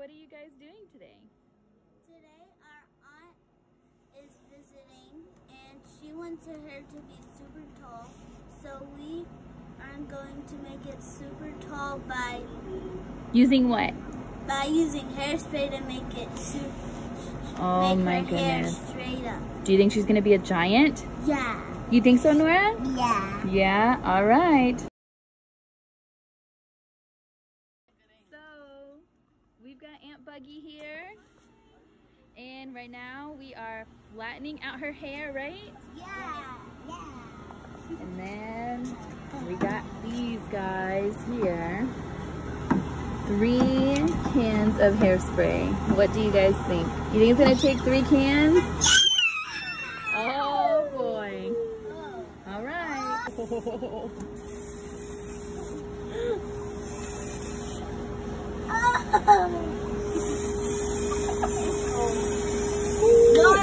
what are you guys doing today? Today our aunt is visiting and she wants her to be super tall. So we are going to make it super tall by Using what? by using hairspray to make it super Oh make my her hair goodness. straight up. Do you think she's gonna be a giant? Yeah. You think so, Nora? Yeah. Yeah, all right. So, we've got Aunt Buggy here. And right now we are flattening out her hair, right? Yeah. Yeah. And then we got these guys here. Three cans of hairspray. What do you guys think? You think it's gonna take three cans? Oh boy. All right.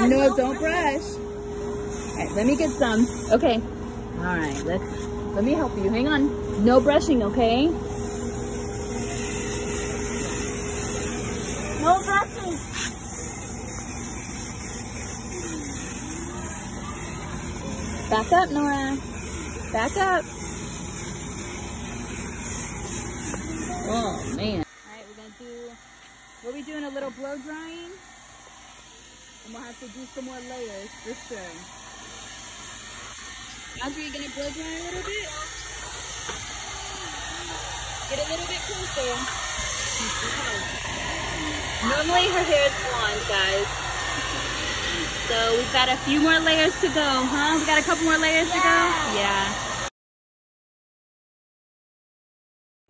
No, don't brush. All right, let me get some. Okay. All right, let's, let me help you. Hang on. No brushing, okay? No brushing. Back up, Nora. Back up. Oh, man. All right, we're going to do, We're we doing? A little blow drying? And gonna have to do some more layers for sure. Audrey, you going to blow dry a little bit? Get a little bit closer. Normally her hair is blonde, guys. So we've got a few more layers to go, huh? We got a couple more layers to go? Yeah.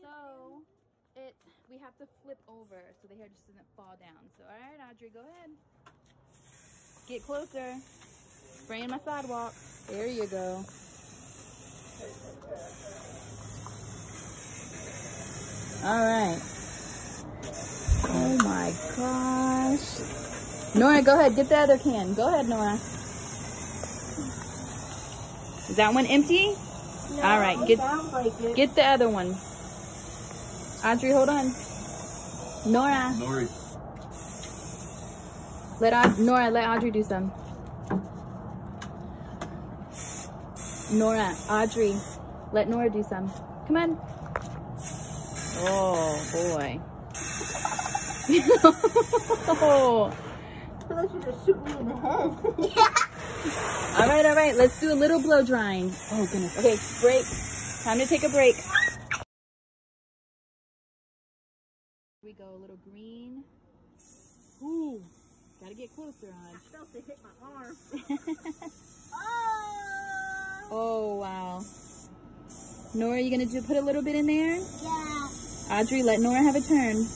So it we have to flip over so the hair just doesn't fall down. So all right, Audrey, go ahead. Get closer. Spraying my sidewalk. There you go. All right. Oh my gosh. Nora, go ahead. Get the other can. Go ahead, Nora. Is that one empty? No, All right. Get like get the other one. Audrey, hold on. Nora, Nori. Let Aud Nora let Audrey do some. Nora, Audrey, let Nora do some. Come on. Oh boy. oh. I feel like just shoot me in the head. All right, all right. Let's do a little blow drying. Oh goodness. Okay, break. Time to take a break. We go a little green. Get closer on. felt it hit my arm. oh. Oh wow. Nora, you gonna do put a little bit in there? Yeah. Audrey, let Nora have a turn.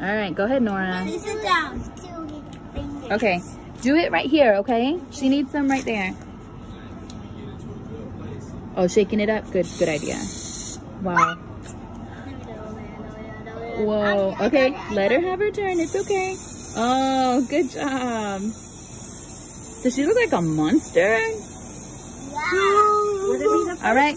All right, go ahead, Nora. Sit down. Okay, do it right here, okay? She needs some right there. Oh, shaking it up. Good, good idea. Wow. Whoa. Okay, let her have her turn. It's okay. Oh, good job. Does she look like a monster? All right.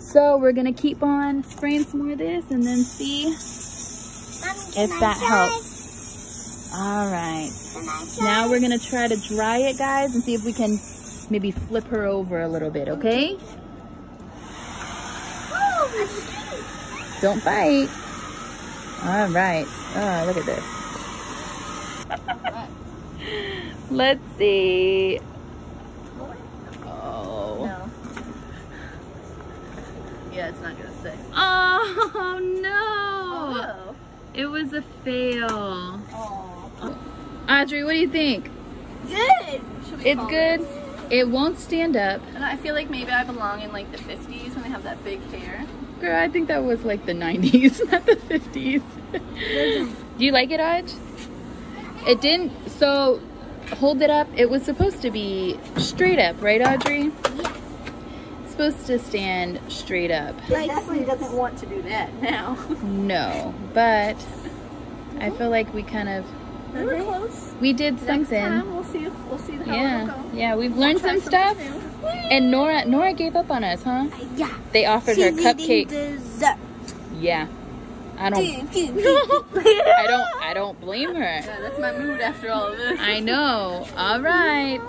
So we're gonna keep on spraying some more of this and then see if that helps. All right. Now we're gonna try to dry it, guys, and see if we can maybe flip her over a little bit, okay? Don't bite. All right. Oh, look at this. Let's see. Oh. No. Yeah, it's not gonna stick. Oh no! Oh. It was a fail. Oh. Audrey, what do you think? Good. It's good. this? It won't stand up. And I feel like maybe I belong in like the 50s when they have that big hair. Girl, I think that was like the 90s, not the 50s. do you like it, Aj? It didn't. So, hold it up. It was supposed to be straight up, right, Audrey? Yeah. It's supposed to stand straight up. It definitely doesn't want to do that now. No, but I mm-hmm. feel like we kind of we were close. we did something. time we'll see. We'll see how Yeah, go. yeah, we've learned some stuff. And Nora, Nora gave up on us, huh? Uh, yeah. They offered her cupcake. dessert. Yeah, I don't. I don't. I don't blame her. Yeah, that's my mood after all of this. I know. All right.